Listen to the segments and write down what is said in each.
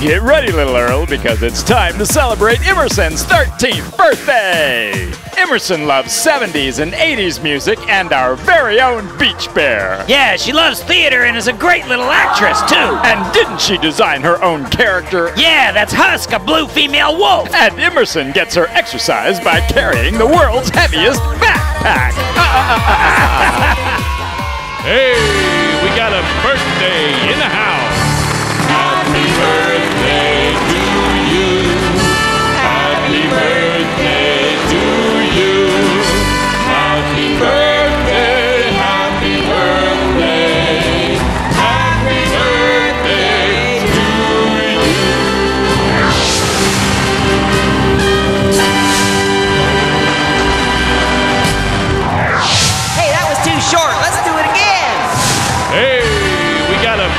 Get ready, little Earl, because it's time to celebrate Emerson's 13th birthday. Emerson loves 70s and 80s music and our very own Beach Bear. Yeah, she loves theater and is a great little actress, too. And didn't she design her own character? Yeah, that's Husk, a blue female wolf. And Emerson gets her exercise by carrying the world's heaviest backpack. Hey,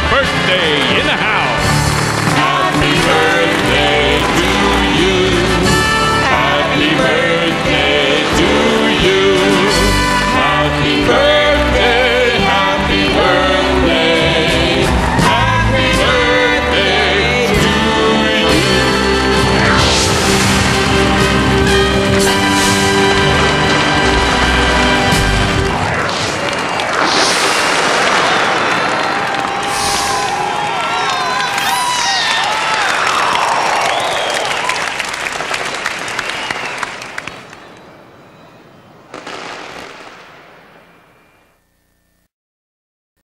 birthday in the house.